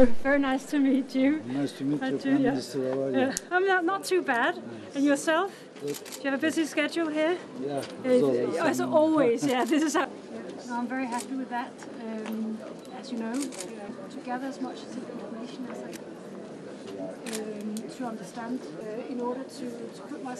Very nice to meet you. Nice to meet you, do, Prime yeah. Minister. How are you? Uh, I'm not, not too bad. And yourself? Good. Do you have a busy schedule here? Yeah. Uh, As always, yeah. This is how. I'm very happy with that. Um, as you know, to gather as much information as I um, to understand uh, in order to, to put myself.